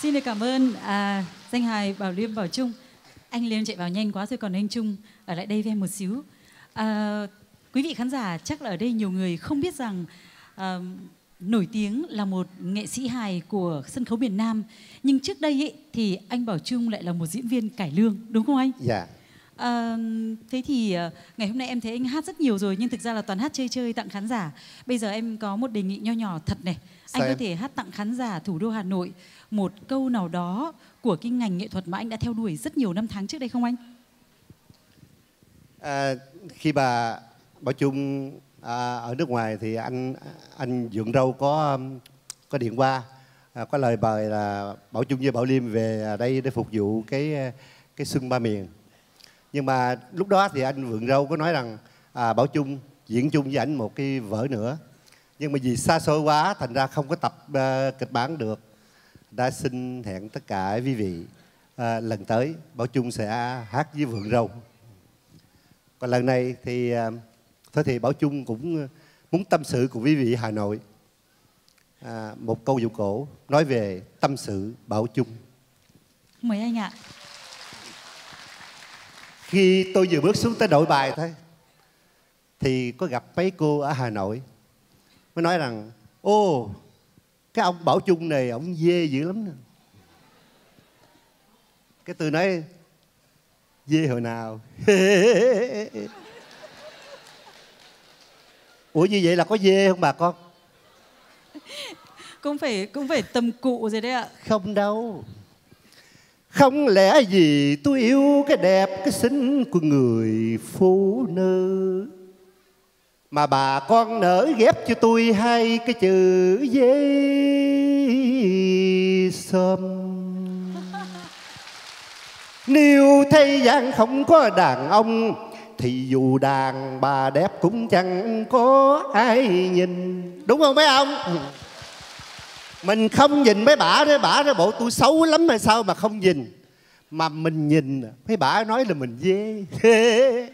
Xin được cảm ơn à, danh hài Bảo Liêm Bảo Trung. Anh Liêm chạy vào nhanh quá rồi còn anh Trung ở lại đây với em một xíu. À, quý vị khán giả chắc là ở đây nhiều người không biết rằng à, nổi tiếng là một nghệ sĩ hài của sân khấu miền Nam. Nhưng trước đây ấy, thì anh Bảo Trung lại là một diễn viên cải lương, đúng không anh? Dạ. À, thế thì à, ngày hôm nay em thấy anh hát rất nhiều rồi nhưng thực ra là toàn hát chơi chơi tặng khán giả. Bây giờ em có một đề nghị nho nhỏ thật này. Sao anh em? có thể hát tặng khán giả thủ đô Hà Nội một câu nào đó của cái ngành nghệ thuật mà anh đã theo đuổi rất nhiều năm tháng trước đây không anh? À, khi bà Bảo Trung à, ở nước ngoài thì anh anh Dượng Râu có có điện qua à, có lời mời là Bảo Trung với Bảo Liêm về đây để phục vụ cái cái xuân ba miền. Nhưng mà lúc đó thì anh Vượng Râu có nói rằng à, Bảo Chung diễn chung với ảnh một cái vở nữa. Nhưng mà vì xa xôi quá thành ra không có tập uh, kịch bản được. Đã xin hẹn tất cả quý vị uh, lần tới Bảo Chung sẽ hát với Vượng Râu. Còn lần này thì uh, thôi thì Bảo Chung cũng muốn tâm sự cùng quý vị Hà Nội à, một câu dụ cổ nói về tâm sự Bảo Chung Mời anh ạ. Khi tôi vừa bước xuống tới đội bài thôi thì có gặp mấy cô ở Hà Nội mới nói rằng ô cái ông Bảo Trung này ông dê dữ lắm nè. Cái tôi nói dê hồi nào Ủa như vậy là có dê không bà con? Cũng phải cũng phải tầm cụ rồi đấy ạ. Không đâu Không lẽ gì tôi yêu cái đẹp cái xinh của người phụ nữ? Mà bà con nỡ ghép cho tôi hai cái chữ dây sâm Nếu thế gian không có đàn ông Thì dù đàn bà đẹp cũng chẳng có ai nhìn. Đúng không mấy ông? Mình không nhìn mấy bả đấy bả đó bộ tôi xấu lắm hay sao mà không nhìn. Mà mình nhìn, mấy bả nói là mình dê.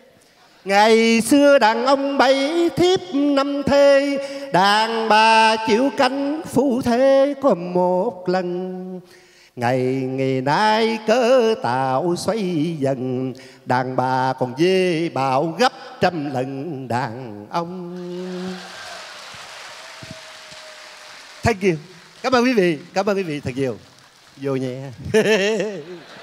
Ngày xưa đàn ông bảy thiếp năm thê, đàn bà chịu cánh phụ thế có một lần. Ngày ngày nay cớ tạo xoay dần, đàn bà còn dê bạo gấp trăm lần đàn ông. Thank you cảm ơn quý vị cảm ơn quý vị thật nhiều. Vô nhẹ.